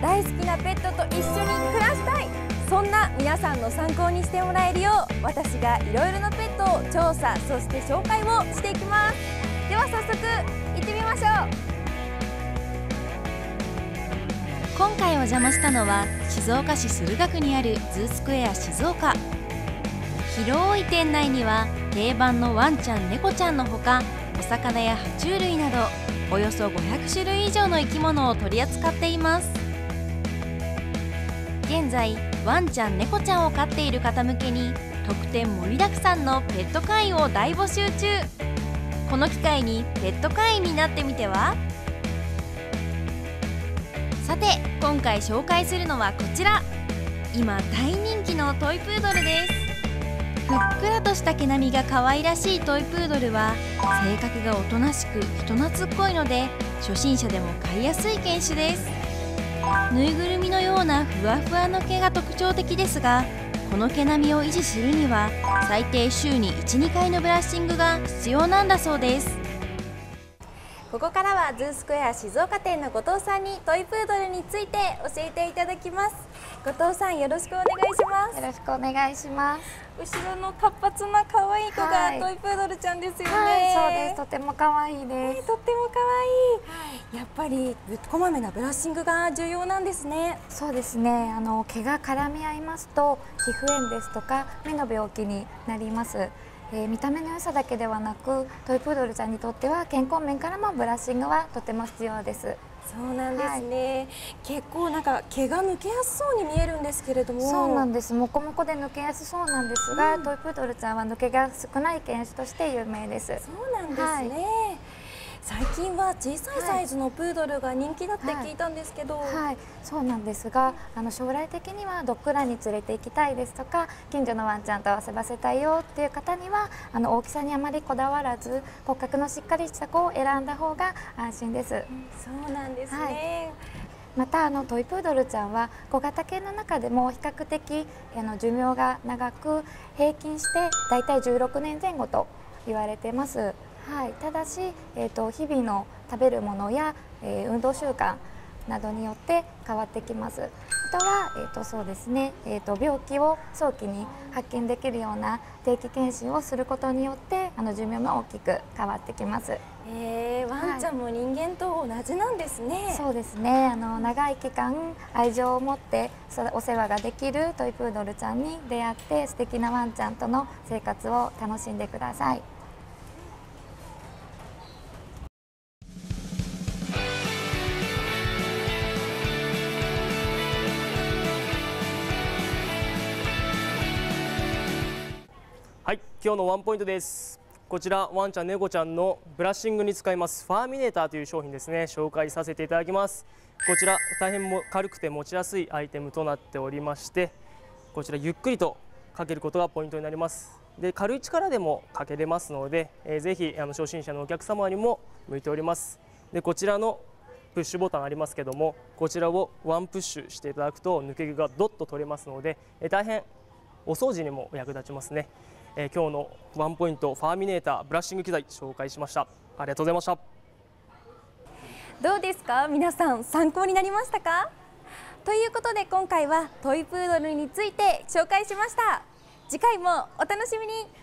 大好きなペットと一緒に暮らしたい。そんな皆さんの参考にしてもらえるよう私がいろいろなペットを調査そして紹介をしていきます。では早速行ってみましょう。今回お邪魔したのは静岡市駿河区にあるズースクエア静岡。広い店内には定番のワンちゃん猫ちゃんのほかお魚や爬虫類などおよそ500種類以上の生き物を取り扱っています。現在ワンちゃん猫ちゃんを飼っている方向けに特典盛りだくさんのペット会員を大募集中。この機会にペット会員になってみては？さて今回紹介するのはこちら。今大人気のトイプードルです。ふっくらとした毛並みが可愛らしいトイプードルは性格がおとなしく人懐っこいので初心者でも飼いやすい犬種です。ぬいぐるみのようなふわふわの毛が特徴的ですがこの毛並みを維持するには最低週に12回のブラッシングが必要なんだそうです。ここからはズースクエア静岡店の後藤さんにトイプードルについて教えていただきます。後藤さんよろしくお願いします。よろしくお願いします。後ろの活発な可愛い子がトイプードルちゃんですよね、はい、そうです。とても可愛いです、ね、とっても可愛い、やっぱりこまめなブラッシングが重要なんですね。そうですね。あの毛が絡み合いますと皮膚炎ですとか目の病気になりますえー、見た目の良さだけではなくトイプードルちゃんにとっては健康面からもブラッシングはとても必要です。そうなんですね、はい、結構なんか毛が抜けやすそうに見えるんですけれども。そうなんです。もこもこで抜けやすそうなんですが、うん、トイプードルちゃんは抜けが少ない犬種として有名です。そうなんですね、はい最近は小さいサイズのプードルが人気だって聞いたんですけど、はい、はい、そうなんですがあの将来的にはドッグランに連れて行きたいですとか近所のワンちゃんと遊ばせたいよっていう方にはあの大きさにあまりこだわらず骨格のしっかりした子を選んだ方が安心です。うん、そうなんですね、はい。またあのトイプードルちゃんは小型犬の中でも比較的あの寿命が長く平均してだいたい16年前後と言われてます。はい、ただし、えーと、日々の食べるものや、えー、運動習慣などによって変わってきます。あとは、えーとそうですねえーと、病気を早期に発見できるような定期検診をすることによってあの寿命も大きく変わってきます。えー、ワンちゃんも人間と同じなんですね。はい、そうですね。あの長い期間愛情を持ってお世話ができるトイプードルちゃんに出会って素敵なワンちゃんとの生活を楽しんでください。今日のワンポイントです。こちらワンちゃん猫ちゃんのブラッシングに使います。ファーミネーターという商品ですね。紹介させていただきます。こちら大変も軽くて持ちやすいアイテムとなっておりましてこちらゆっくりとかけることがポイントになります。で軽い力でもかけれますので、えー、ぜひあの初心者のお客様にも向いております。でこちらのプッシュボタンありますけどもこちらをワンプッシュしていただくと抜け毛がドッと取れますので、えー、大変お掃除にも役立ちますね。えー、今日のワンポイントファーミネーターブラッシング機材紹介しました。ありがとうございました。どうですか？皆さん参考になりましたか？ということで今回はトイプードルについて紹介しました。次回もお楽しみに。